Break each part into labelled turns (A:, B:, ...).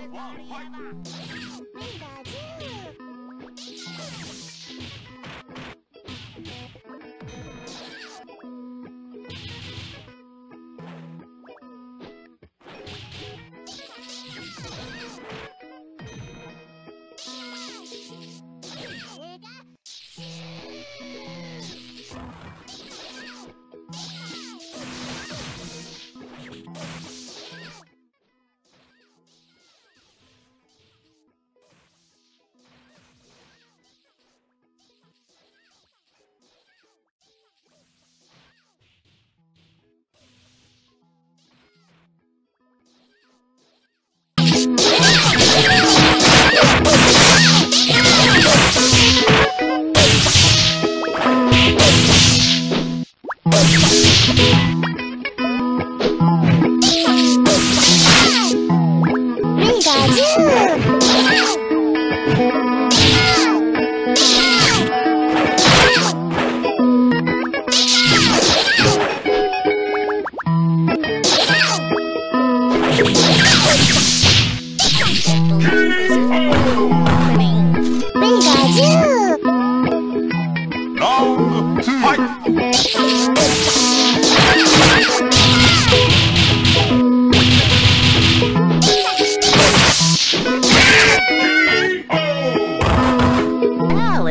A: we got
B: you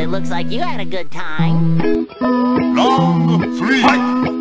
A: looks like you had a good time.
C: Long three. Fight.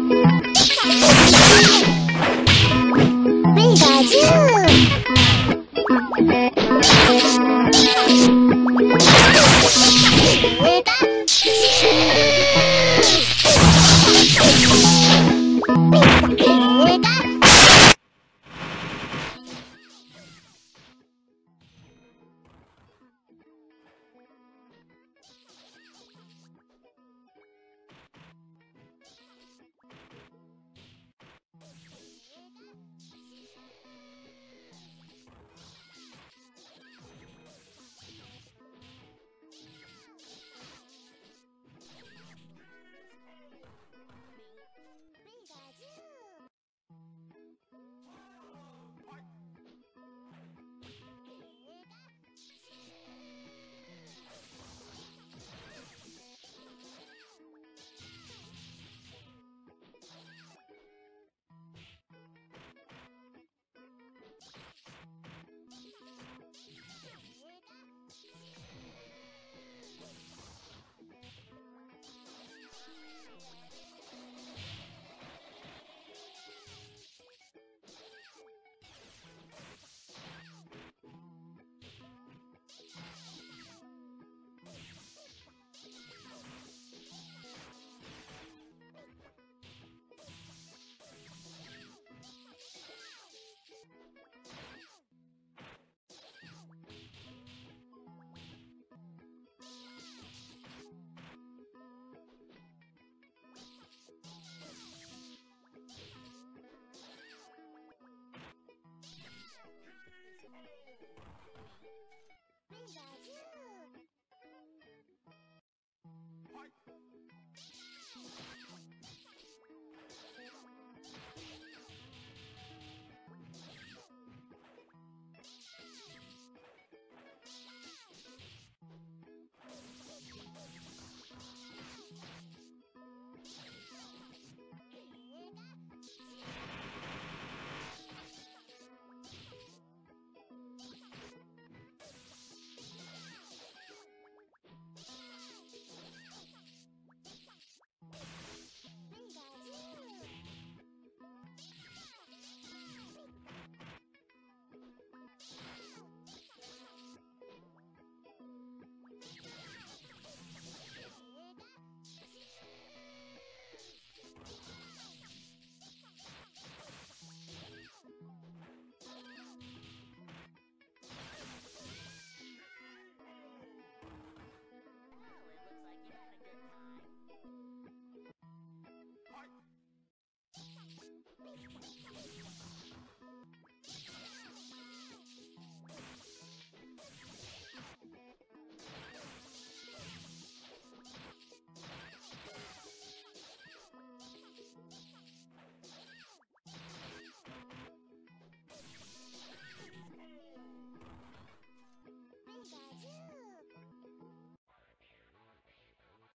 B: Daddy.